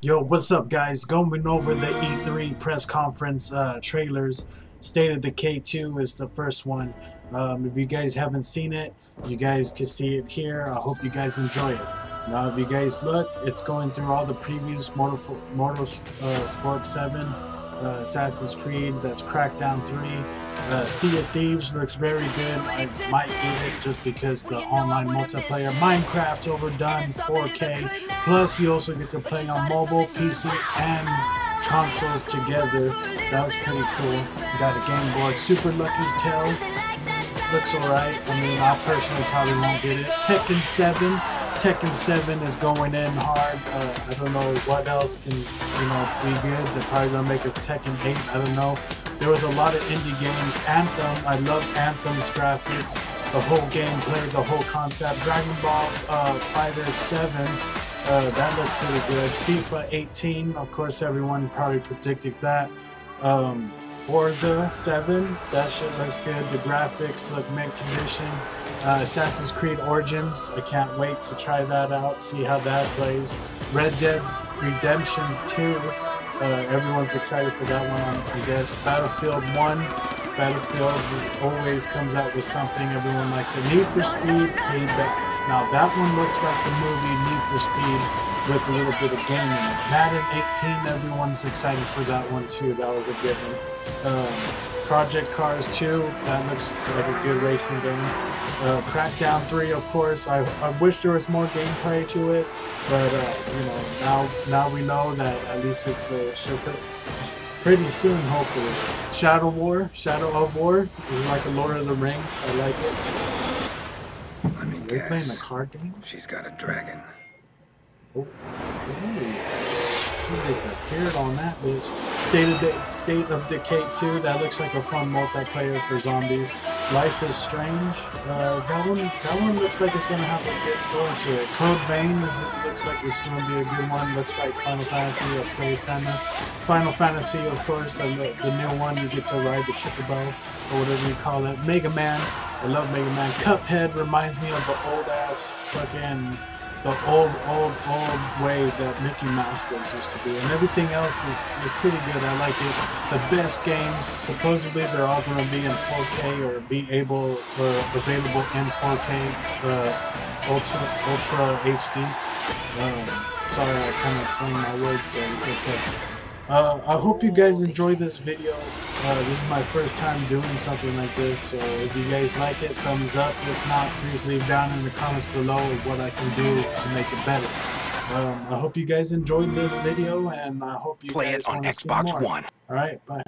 Yo, what's up, guys? Going over the E3 press conference uh, trailers. State of Decay 2 is the first one. Um, if you guys haven't seen it, you guys can see it here. I hope you guys enjoy it. Now, if you guys look, it's going through all the previous Mortal, Mortal uh, Sports 7, uh, Assassin's Creed, that's Crackdown 3. Uh, sea of Thieves looks very good. I might get it just because the online multiplayer. Minecraft overdone, 4K. Plus, you also get to play on mobile, PC, and consoles together. That was pretty cool. Got a Game Boy. Super Lucky's Tale looks alright. I mean, I personally probably won't get it. Tekken 7. Tekken 7 is going in hard. Uh, I don't know what else can, you know, be good. They're probably going to make us Tekken 8. I don't know. There was a lot of indie games. Anthem, I love Anthem's graphics, the whole gameplay, the whole concept. Dragon Ball uh, Fighter 7, uh, that looks pretty good. FIFA 18, of course, everyone probably predicted that. Um, Forza 7, that shit looks good. The graphics look mint condition. Uh, Assassin's Creed Origins, I can't wait to try that out, see how that plays. Red Dead Redemption 2, uh, everyone's excited for that one, I guess. Battlefield 1, Battlefield always comes out with something everyone likes. It. Need for Speed Payback. Now that one looks like the movie Need for Speed with a little bit of gaming. Madden 18, everyone's excited for that one too. That was a good one. Um, Project Cars 2, that looks like a good racing game. Uh, Crackdown 3, of course. I, I wish there was more gameplay to it, but uh, you know now now we know that at least it's uh, pretty soon, hopefully. Shadow War, Shadow of War is like a Lord of the Rings. I like it. Let me Are guess. playing a card game? She's got a dragon. Oh. Ooh. She disappeared on that bitch. State of, State of Decay 2, that looks like a fun multiplayer for zombies. Life is Strange, uh, that one that one looks like it's gonna have a good story to it. Code Vein looks like it's gonna be a good one. Looks like Final Fantasy, it plays kinda. Final Fantasy, of course, uh, the, the new one, you get to ride the Chocobo, or whatever you call it. Mega Man, I love Mega Man. Cuphead reminds me of the old ass fucking the old, old, old way that Mickey Mouse was used to be. And everything else is, is pretty good. I like it. The best games, supposedly they're all going to be in 4K or be able, or available in 4K, uh, Ultra, Ultra HD. Um, sorry, I kind of slang my words there. It's okay. Uh, I hope you guys enjoyed this video. Uh, this is my first time doing something like this, so if you guys like it, thumbs up. If not, please leave down in the comments below what I can do to make it better. Um, I hope you guys enjoyed this video, and I hope you Play guys it on Xbox. One. Alright, bye.